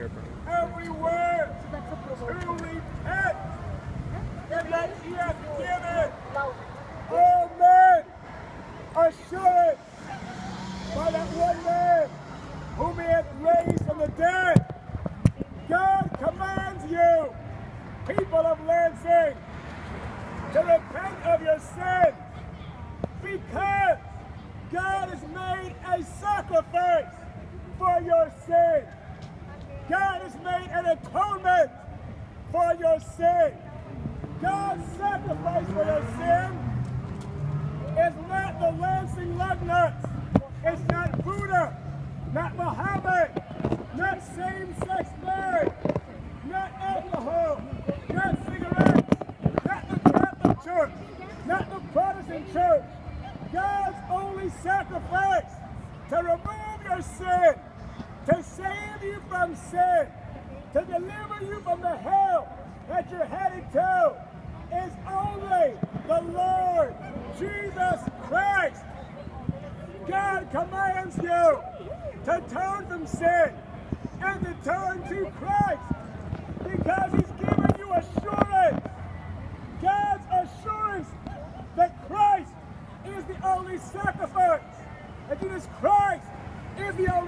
everywhere repent and that he has given all men assurance by that one man whom he hath raised from the dead. God commands you, people of Lansing, to repent of your sin because God has made a sacrifice for your sin. God has made an atonement for your sin. God's sacrifice for your sin is not the Lansing Lugnuts. It's not Buddha, not Muhammad, not same-sex marriage, not alcohol, not cigarettes, not the Catholic Church, not the Protestant Church. God's only sacrifice to remove your sin, to save you from sin, to deliver you from the hell that you're headed to, is only the Lord Jesus Christ. God commands you to turn from sin and to turn to Christ because He's given you assurance. God's assurance that Christ is the only sacrifice, that Jesus Christ is the only